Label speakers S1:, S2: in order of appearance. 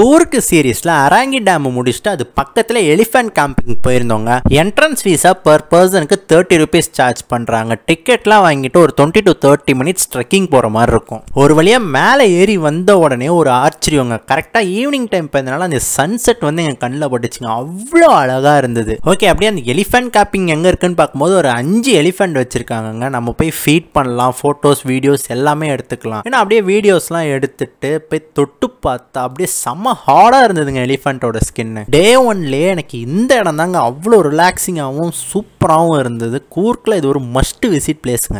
S1: கோர்க்கு சீரீஸில் அராங்கி டேம் முடிச்சுட்டு அது பக்கத்தில் எலிஃபென்ட் கேம்பிங் போயிருந்தோங்க. என்ட்ரன்ஸ் ஃபீஸாக பர் பர்சனுக்கு தேர்ட்டி ருபீஸ் சார்ஜ் பண்ணுறாங்க டிக்கெட்லாம் வாங்கிட்டு ஒரு twenty to thirty minutes trekking போகிற மாதிரி இருக்கும். ஒரு வழியாக மேலே ஏறி வந்த உடனே ஒரு ஆச்சரியங்க கரெக்டாக ஈவினிங் டைம் போயிருந்தனால அந்த சன்செட் வந்து எங்கள் கண்ணில் பட்டுச்சுங்க. அவ்வளோ அழகாக இருந்தது. ஓகே அப்படியே அந்த எலிஃபென்ட் காப்பிங் எங்கே இருக்குன்னு பார்க்கும்போது ஒரு அஞ்சு எலிஃபென்ட் வச்சுருக்காங்கங்க. நம்ம போய் ஃபீட் பண்ணலாம். ஃபோட்டோஸ் வீடியோஸ் எல்லாமே எடுத்துக்கலாம். ஏன்னா அப்படியே வீடியோஸ்லாம் எடுத்துட்டு போய் தொட்டு பார்த்தா அப்படியே செம்ம ஹார்டாக இருந்ததுங்க எலிஃபெண்ட்டோட ஸ்கின்னு டே ஒன்லேயே எனக்கு இந்த இடம் தாங்க அவ்வளோ ரிலாக்ஸிங்காகவும் சூப்பராகவும் இருந்தது. கூர்க்கில் இது ஒரு மஸ்ட் விசிட் பிளேஸுங்க